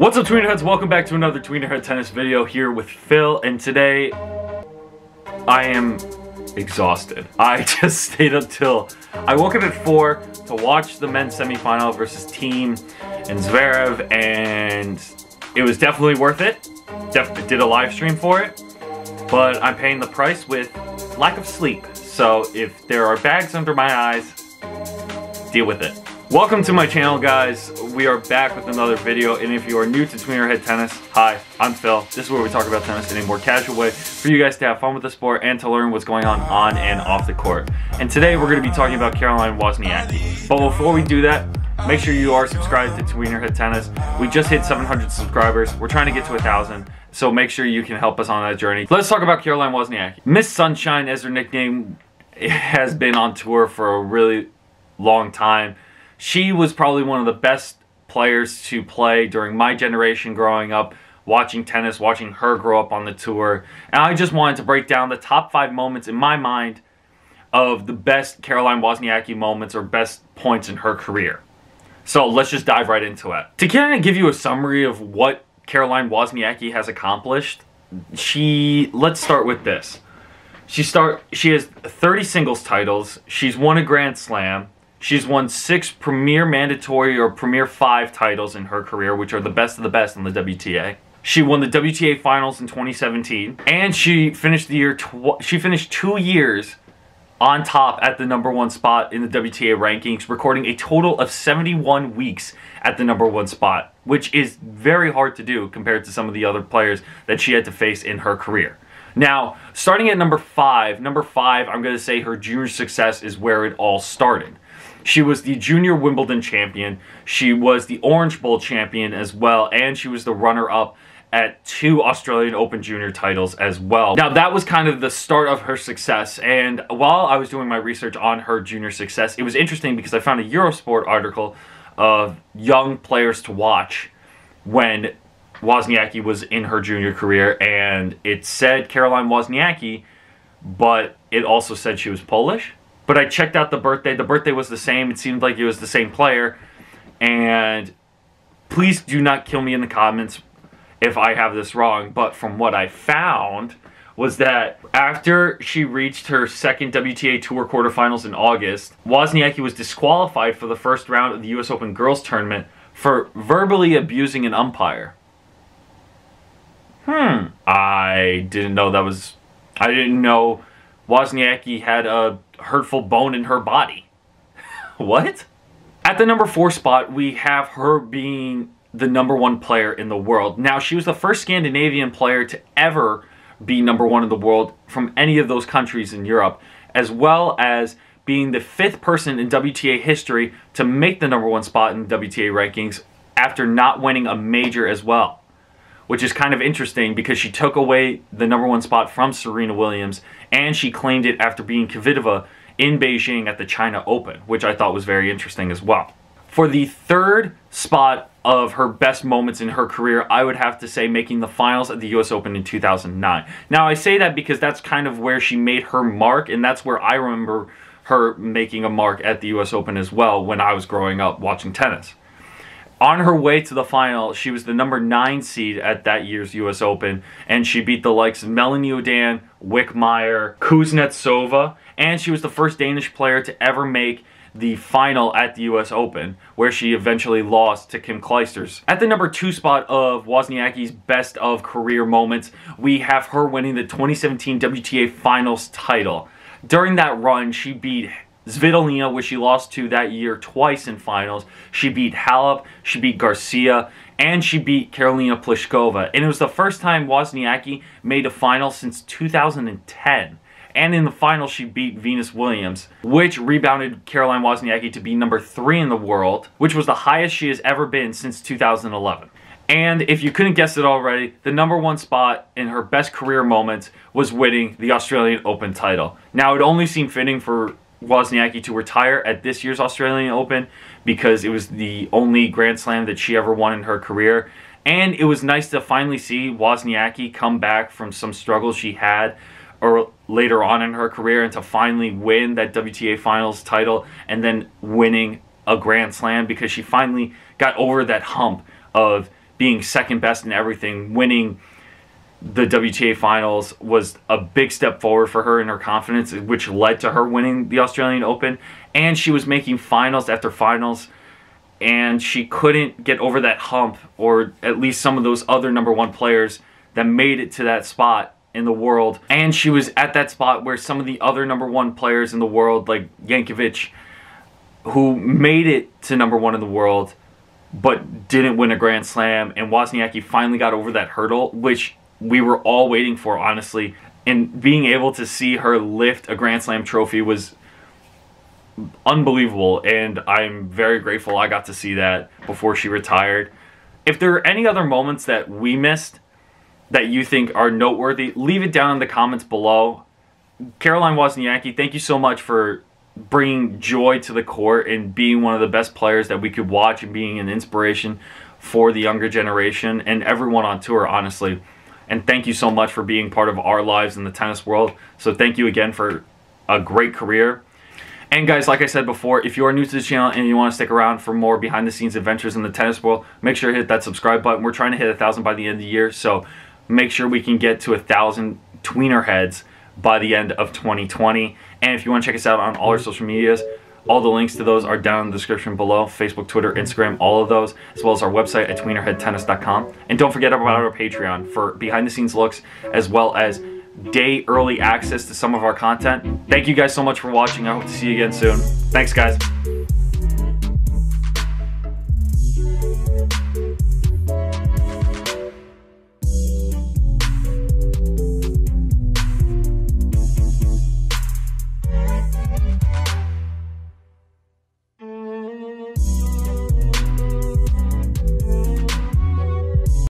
What's up Tweener Heads? Welcome back to another Tweener Head Tennis video here with Phil and today I am exhausted. I just stayed up till I woke up at 4 to watch the men's semifinal versus Thiem and Zverev and it was definitely worth it. Def did a live stream for it but I'm paying the price with lack of sleep. So if there are bags under my eyes, deal with it. Welcome to my channel guys. We are back with another video and if you are new to Tweener Head Tennis, hi, I'm Phil. This is where we talk about tennis in a more casual way for you guys to have fun with the sport and to learn what's going on on and off the court. And today we're going to be talking about Caroline Wozniacki. But before we do that, make sure you are subscribed to Tweener Head Tennis. We just hit 700 subscribers. We're trying to get to a 1,000. So make sure you can help us on that journey. Let's talk about Caroline Wozniacki. Miss Sunshine as her nickname has been on tour for a really long time she was probably one of the best players to play during my generation growing up, watching tennis, watching her grow up on the tour. And I just wanted to break down the top five moments in my mind of the best Caroline Wozniacki moments or best points in her career. So let's just dive right into it. To kind of give you a summary of what Caroline Wozniacki has accomplished, she let's start with this. She start she has 30 singles titles. She's won a Grand Slam. She's won six Premier Mandatory or Premier 5 titles in her career, which are the best of the best in the WTA. She won the WTA Finals in 2017, and she finished the year. she finished two years on top at the number one spot in the WTA rankings, recording a total of 71 weeks at the number one spot, which is very hard to do compared to some of the other players that she had to face in her career. Now, starting at number five, number five, I'm going to say her junior success is where it all started. She was the junior Wimbledon champion. She was the Orange Bowl champion as well. And she was the runner-up at two Australian Open junior titles as well. Now that was kind of the start of her success and while I was doing my research on her junior success, it was interesting because I found a Eurosport article of young players to watch when Wozniacki was in her junior career and it said Caroline Wozniacki, but it also said she was Polish. But I checked out the birthday. The birthday was the same. It seemed like it was the same player. And please do not kill me in the comments if I have this wrong. But from what I found was that after she reached her second WTA Tour quarterfinals in August, Wozniacki was disqualified for the first round of the US Open Girls Tournament for verbally abusing an umpire. Hmm. I didn't know that was... I didn't know Wozniacki had a hurtful bone in her body. what? At the number four spot, we have her being the number one player in the world. Now, she was the first Scandinavian player to ever be number one in the world from any of those countries in Europe, as well as being the fifth person in WTA history to make the number one spot in WTA rankings after not winning a major as well which is kind of interesting because she took away the number one spot from Serena Williams and she claimed it after being Kvitova in Beijing at the China Open, which I thought was very interesting as well. For the third spot of her best moments in her career, I would have to say making the finals at the US Open in 2009. Now, I say that because that's kind of where she made her mark, and that's where I remember her making a mark at the US Open as well when I was growing up watching tennis on her way to the final, she was the number nine seed at that year's U.S. Open, and she beat the likes of Melanie Oudin, Wickmeyer, Kuznetsova, and she was the first Danish player to ever make the final at the U.S. Open, where she eventually lost to Kim Clijsters. At the number two spot of Wozniacki's best of career moments, we have her winning the 2017 WTA Finals title. During that run, she beat Svitolina, which she lost to that year twice in finals. She beat Halep, she beat Garcia, and she beat Karolina Pliskova. And it was the first time Wozniacki made a final since 2010. And in the final, she beat Venus Williams, which rebounded Caroline Wozniacki to be number three in the world, which was the highest she has ever been since 2011. And if you couldn't guess it already, the number one spot in her best career moments was winning the Australian Open title. Now, it only seemed fitting for Wozniacki to retire at this year's Australian Open because it was the only Grand Slam that she ever won in her career. And it was nice to finally see Wozniacki come back from some struggles she had or later on in her career and to finally win that WTA Finals title and then winning a Grand Slam because she finally got over that hump of being second best in everything, winning the WTA finals was a big step forward for her in her confidence, which led to her winning the Australian Open. And she was making finals after finals, and she couldn't get over that hump, or at least some of those other number one players that made it to that spot in the world. And she was at that spot where some of the other number one players in the world, like Jankovic, who made it to number one in the world, but didn't win a Grand Slam, and Wozniacki finally got over that hurdle, which we were all waiting for, honestly. And being able to see her lift a Grand Slam trophy was unbelievable, and I'm very grateful I got to see that before she retired. If there are any other moments that we missed that you think are noteworthy, leave it down in the comments below. Caroline Wozniacki, thank you so much for bringing joy to the court and being one of the best players that we could watch and being an inspiration for the younger generation and everyone on tour, honestly. And thank you so much for being part of our lives in the tennis world. So thank you again for a great career. And guys, like I said before, if you are new to the channel and you want to stick around for more behind the scenes adventures in the tennis world, make sure to hit that subscribe button. We're trying to hit a thousand by the end of the year, so make sure we can get to a thousand tweener heads by the end of 2020. And if you want to check us out on all our social medias, all the links to those are down in the description below Facebook, Twitter, Instagram, all of those, as well as our website at tweenerheadtennis.com. And don't forget about our Patreon for behind the scenes looks as well as day early access to some of our content. Thank you guys so much for watching. I hope to see you again soon. Thanks, guys.